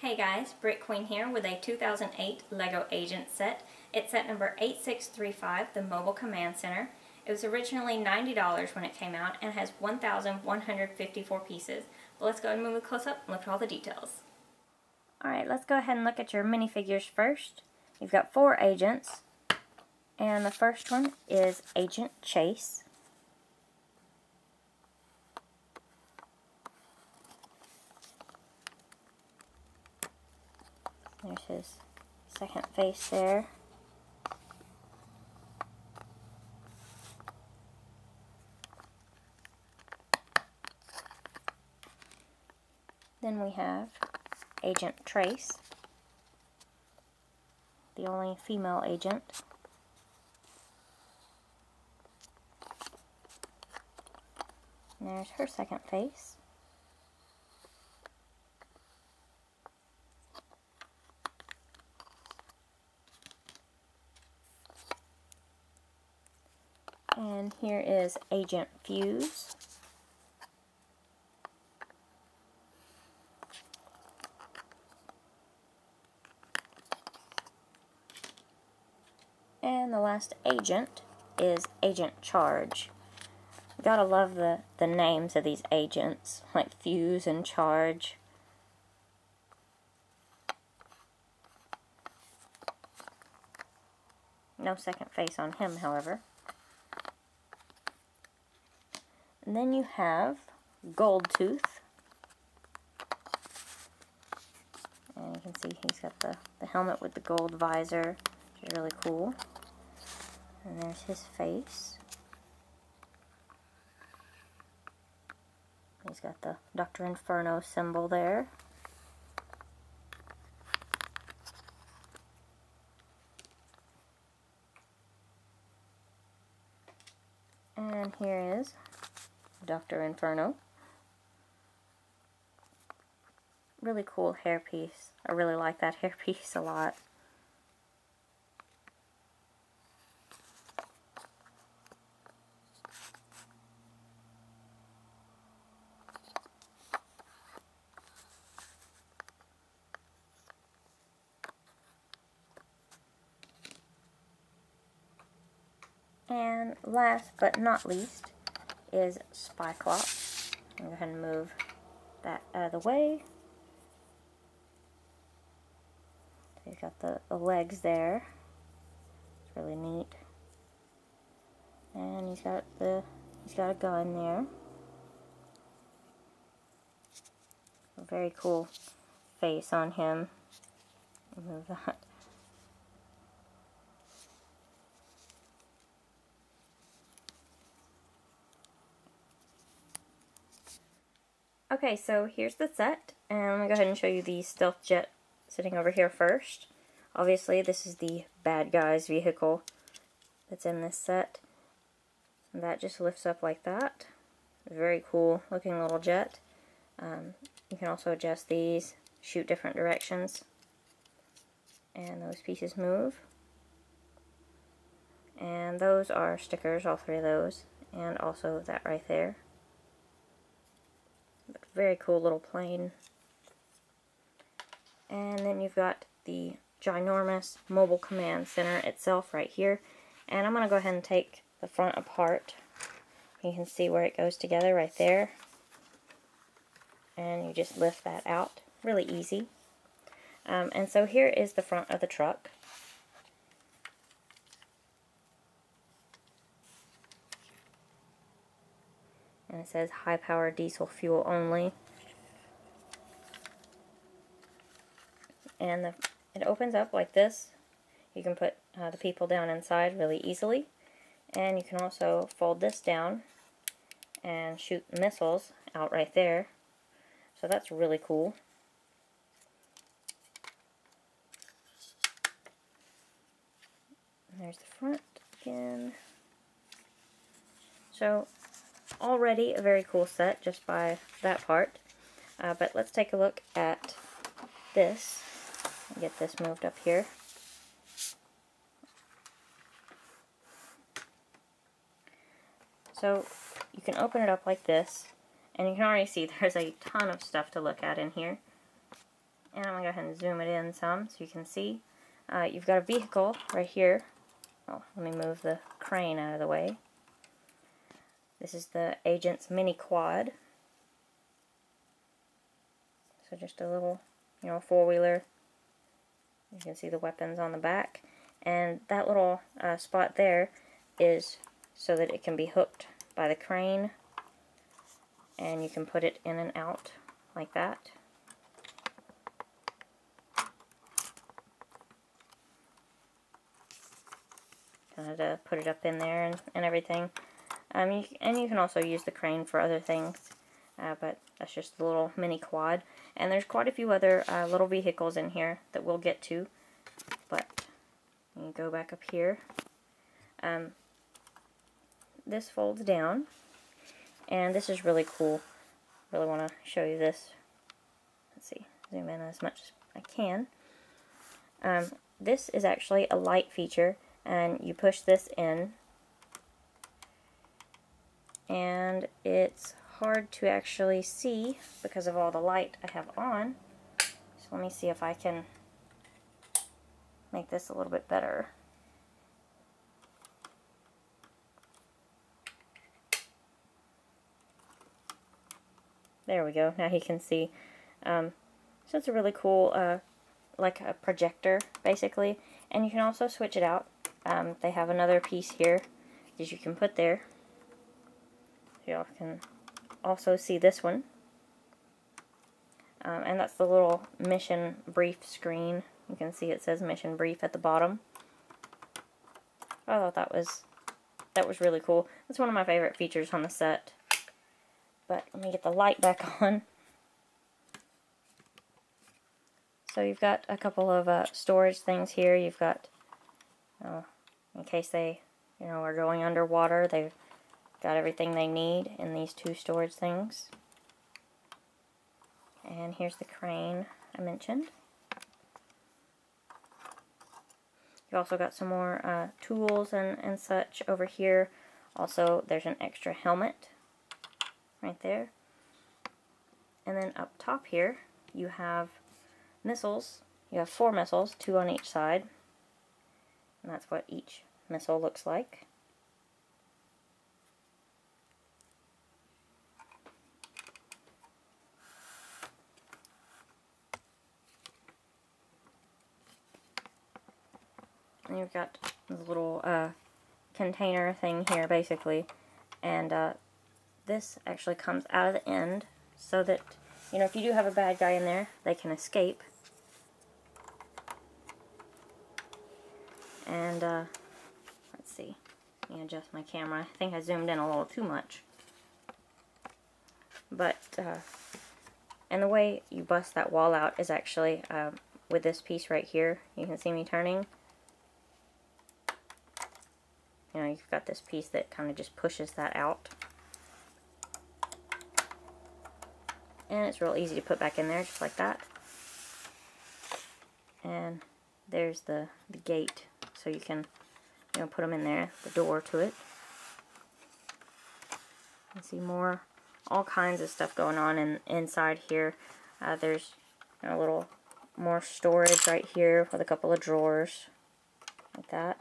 Hey guys, Brick Queen here with a 2008 LEGO Agent set. It's set number 8635, the Mobile Command Center. It was originally $90 when it came out and has 1,154 pieces. But let's go and move a close-up and look at all the details. Alright, let's go ahead and look at your minifigures first. You've got four agents, and the first one is Agent Chase. There's his second face there. Then we have Agent Trace, the only female agent. And there's her second face. And here is Agent Fuse. And the last agent is Agent Charge. gotta love the, the names of these agents, like Fuse and Charge. No second face on him, however. And then you have Gold Tooth. And you can see he's got the, the helmet with the gold visor, which is really cool. And there's his face. He's got the Dr. Inferno symbol there. And here is Dr. Inferno. Really cool hairpiece. I really like that hairpiece a lot. And last but not least is Spyclops. I'm going to go ahead and move that out of the way. He's got the, the legs there. It's really neat. And he's got the he's got a gun there. A very cool face on him. Move that. Okay, so here's the set, and I'm going to go ahead and show you the stealth jet sitting over here first. Obviously, this is the bad guy's vehicle that's in this set. And that just lifts up like that. Very cool looking little jet. Um, you can also adjust these, shoot different directions, and those pieces move. And those are stickers, all three of those, and also that right there. Very cool little plane. And then you've got the ginormous mobile command center itself right here. And I'm going to go ahead and take the front apart. You can see where it goes together right there. And you just lift that out. Really easy. Um, and so here is the front of the truck. And it says high power diesel fuel only. And the, it opens up like this. You can put uh, the people down inside really easily. And you can also fold this down and shoot missiles out right there. So that's really cool. There's the front again. So already a very cool set just by that part. Uh, but let's take a look at this. Get this moved up here. So you can open it up like this, and you can already see there's a ton of stuff to look at in here. And I'm going to go ahead and zoom it in some so you can see. Uh, you've got a vehicle right here. Oh, let me move the crane out of the way. This is the Agent's Mini Quad. So just a little, you know, four-wheeler. You can see the weapons on the back. And that little uh, spot there is so that it can be hooked by the crane. And you can put it in and out like that. Kind of put it up in there and, and everything. Um, you, and you can also use the crane for other things, uh, but that's just a little mini quad. And there's quite a few other uh, little vehicles in here that we'll get to, but you go back up here. Um, this folds down, and this is really cool. Really want to show you this. Let's see, zoom in as much as I can. Um, this is actually a light feature, and you push this in and it's hard to actually see because of all the light I have on. So let me see if I can make this a little bit better. There we go, now he can see. Um, so it's a really cool, uh, like a projector, basically. And you can also switch it out. Um, they have another piece here that you can put there y'all can also see this one. Um, and that's the little mission brief screen. You can see it says mission brief at the bottom. I thought that was that was really cool. That's one of my favorite features on the set. But let me get the light back on. So you've got a couple of uh, storage things here. You've got, uh, in case they, you know, are going underwater, they've Got everything they need in these two storage things. And here's the crane I mentioned. You've also got some more uh, tools and, and such over here. Also, there's an extra helmet right there. And then up top here, you have missiles. You have four missiles, two on each side. And that's what each missile looks like. You've got this little uh, container thing here, basically. And uh, this actually comes out of the end so that, you know, if you do have a bad guy in there, they can escape. And, uh, let's see. Let me adjust my camera. I think I zoomed in a little too much. But, uh, and the way you bust that wall out is actually uh, with this piece right here. You can see me turning. you know, you've got this piece that kind of just pushes that out. And it's real easy to put back in there, just like that. And there's the, the gate, so you can, you know, put them in there, the door to it. You see more, all kinds of stuff going on in, inside here. Uh, there's you know, a little more storage right here with a couple of drawers, like that.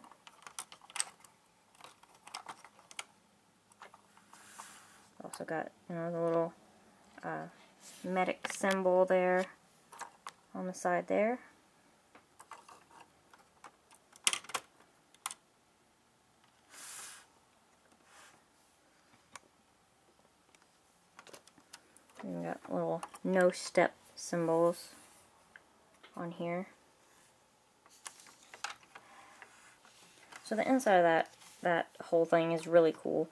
Got, you know, the little uh, medic symbol there on the side there. And got little no step symbols on here. So the inside of that that whole thing is really cool.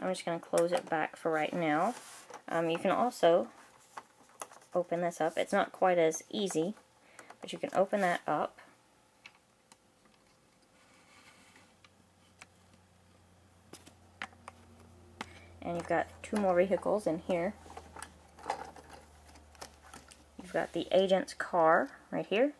I'm just going to close it back for right now. Um, you can also open this up. It's not quite as easy, but you can open that up. And you've got two more vehicles in here. You've got the agent's car right here.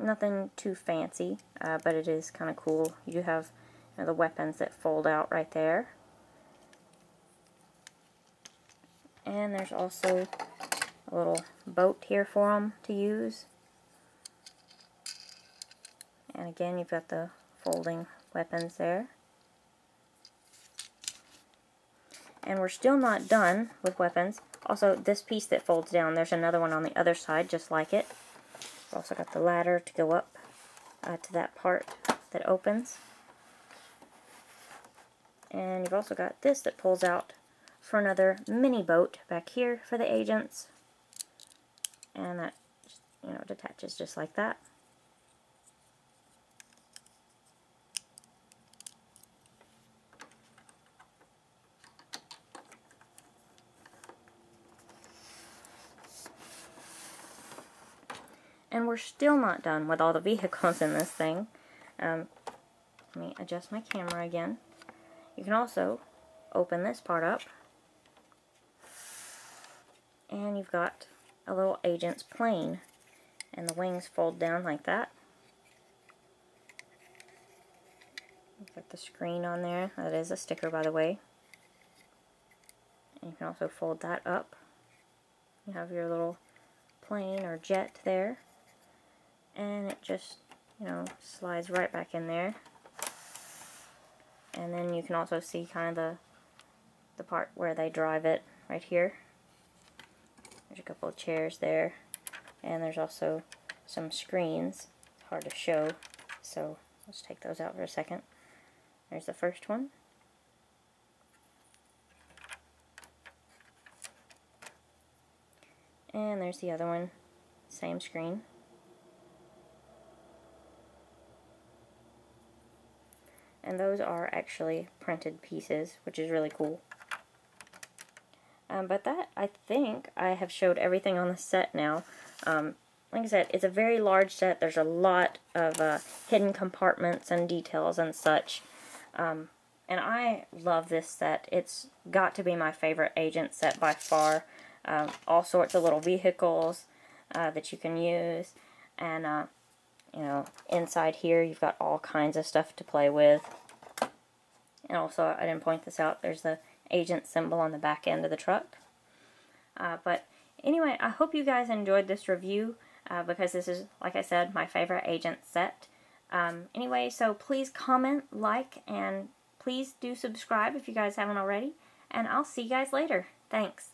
Nothing too fancy, uh, but it is kind of cool. You have you know, the weapons that fold out right there. And there's also a little boat here for them to use. And again, you've got the folding weapons there. And we're still not done with weapons. Also, this piece that folds down, there's another one on the other side just like it. We've also got the ladder to go up uh, to that part that opens. And you've also got this that pulls out for another mini boat back here for the agents. And that, you know, detaches just like that. And we're still not done with all the vehicles in this thing. Um, let me adjust my camera again. You can also open this part up. And you've got a little agent's plane. And the wings fold down like that. You've got the screen on there. That is a sticker, by the way. And you can also fold that up. You have your little plane or jet there and it just you know slides right back in there. And then you can also see kind of the the part where they drive it right here. There's a couple of chairs there. And there's also some screens. It's hard to show so let's take those out for a second. There's the first one. And there's the other one. Same screen and those are actually printed pieces, which is really cool. Um, but that, I think, I have showed everything on the set now. Um, like I said, it's a very large set. There's a lot of uh, hidden compartments and details and such. Um, and I love this set. It's got to be my favorite agent set by far. Um, all sorts of little vehicles uh, that you can use. And, uh, you know, inside here you've got all kinds of stuff to play with. And also, I didn't point this out, there's the agent symbol on the back end of the truck. Uh, but anyway, I hope you guys enjoyed this review uh, because this is, like I said, my favorite agent set. Um, anyway, so please comment, like, and please do subscribe if you guys haven't already. And I'll see you guys later. Thanks.